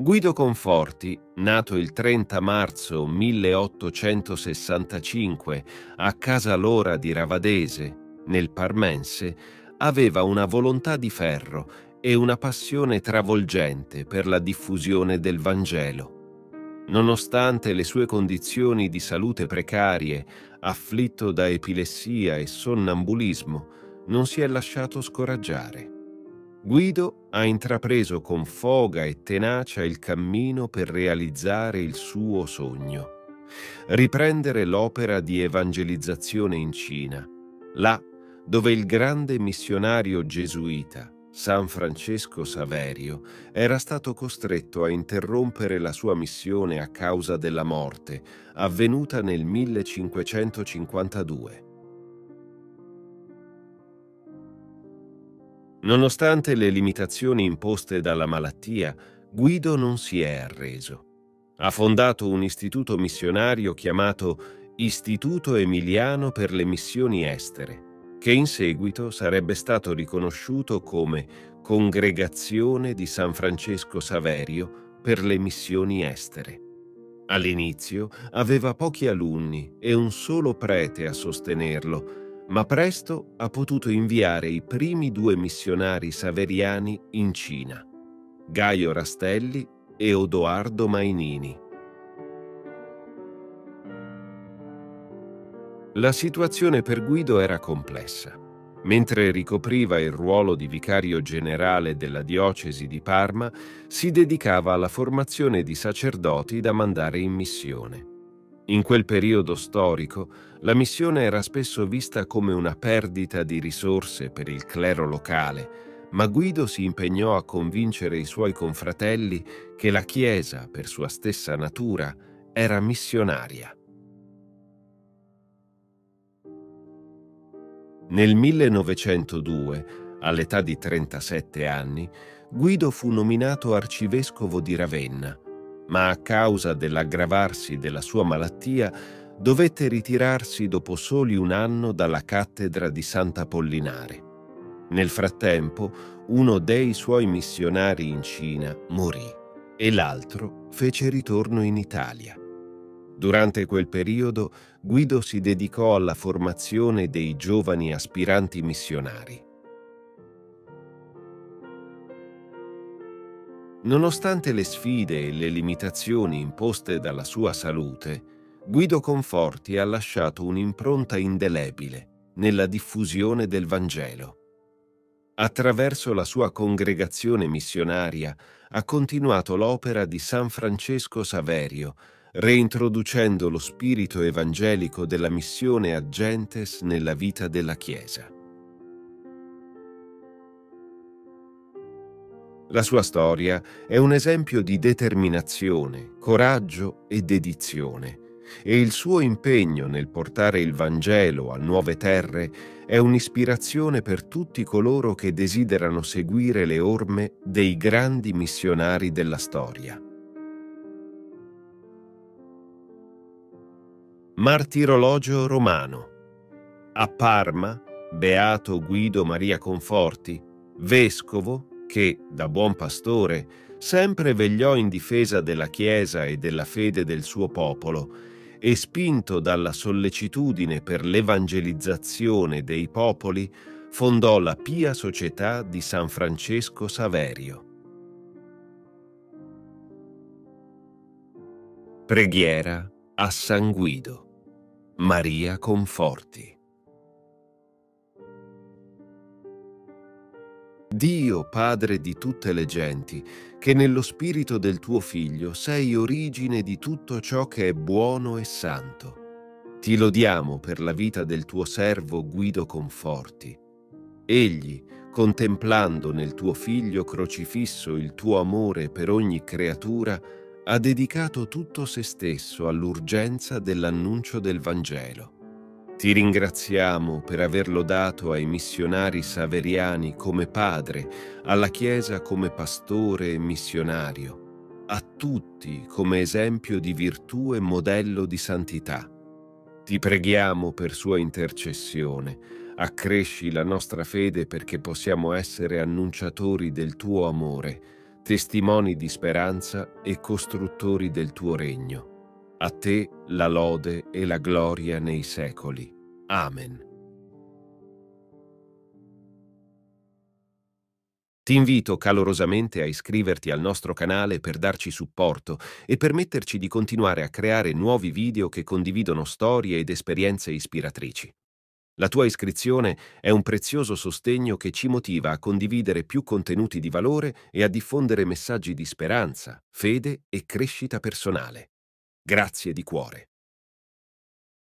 Guido Conforti, nato il 30 marzo 1865 a Casa Lora di Ravadese, nel Parmense, aveva una volontà di ferro e una passione travolgente per la diffusione del Vangelo. Nonostante le sue condizioni di salute precarie, afflitto da epilessia e sonnambulismo, non si è lasciato scoraggiare. Guido ha intrapreso con foga e tenacia il cammino per realizzare il suo sogno, riprendere l'opera di evangelizzazione in Cina, là dove il grande missionario gesuita San Francesco Saverio era stato costretto a interrompere la sua missione a causa della morte, avvenuta nel 1552. Nonostante le limitazioni imposte dalla malattia, Guido non si è arreso. Ha fondato un istituto missionario chiamato Istituto Emiliano per le missioni estere, che in seguito sarebbe stato riconosciuto come Congregazione di San Francesco Saverio per le missioni estere. All'inizio aveva pochi alunni e un solo prete a sostenerlo, ma presto ha potuto inviare i primi due missionari saveriani in Cina, Gaio Rastelli e Odoardo Mainini. La situazione per Guido era complessa. Mentre ricopriva il ruolo di vicario generale della diocesi di Parma, si dedicava alla formazione di sacerdoti da mandare in missione. In quel periodo storico, la missione era spesso vista come una perdita di risorse per il clero locale, ma Guido si impegnò a convincere i suoi confratelli che la Chiesa, per sua stessa natura, era missionaria. Nel 1902, all'età di 37 anni, Guido fu nominato arcivescovo di Ravenna, ma a causa dell'aggravarsi della sua malattia dovette ritirarsi dopo soli un anno dalla cattedra di Sant'Apollinare. Nel frattempo, uno dei suoi missionari in Cina morì e l'altro fece ritorno in Italia. Durante quel periodo Guido si dedicò alla formazione dei giovani aspiranti missionari. Nonostante le sfide e le limitazioni imposte dalla sua salute, Guido Conforti ha lasciato un'impronta indelebile nella diffusione del Vangelo. Attraverso la sua congregazione missionaria ha continuato l'opera di San Francesco Saverio, reintroducendo lo spirito evangelico della missione a gentes nella vita della Chiesa. La sua storia è un esempio di determinazione, coraggio e dedizione e il suo impegno nel portare il Vangelo a nuove terre è un'ispirazione per tutti coloro che desiderano seguire le orme dei grandi missionari della storia. Martirologio romano. A Parma, Beato Guido Maria Conforti, vescovo che, da buon pastore, sempre vegliò in difesa della Chiesa e della fede del suo popolo e spinto dalla sollecitudine per l'evangelizzazione dei popoli, fondò la Pia Società di San Francesco Saverio. Preghiera a San Guido. Maria Conforti. Dio, Padre di tutte le genti, che nello spirito del tuo Figlio sei origine di tutto ciò che è buono e santo. Ti lodiamo per la vita del tuo servo Guido Conforti. Egli, contemplando nel tuo Figlio crocifisso il tuo amore per ogni creatura, ha dedicato tutto se stesso all'urgenza dell'annuncio del Vangelo. Ti ringraziamo per averlo dato ai missionari saveriani come padre, alla Chiesa come pastore e missionario, a tutti come esempio di virtù e modello di santità. Ti preghiamo per sua intercessione, accresci la nostra fede perché possiamo essere annunciatori del tuo amore, testimoni di speranza e costruttori del tuo regno. A te la lode e la gloria nei secoli. Amen. Ti invito calorosamente a iscriverti al nostro canale per darci supporto e permetterci di continuare a creare nuovi video che condividono storie ed esperienze ispiratrici. La tua iscrizione è un prezioso sostegno che ci motiva a condividere più contenuti di valore e a diffondere messaggi di speranza, fede e crescita personale. Grazie di cuore.